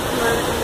look more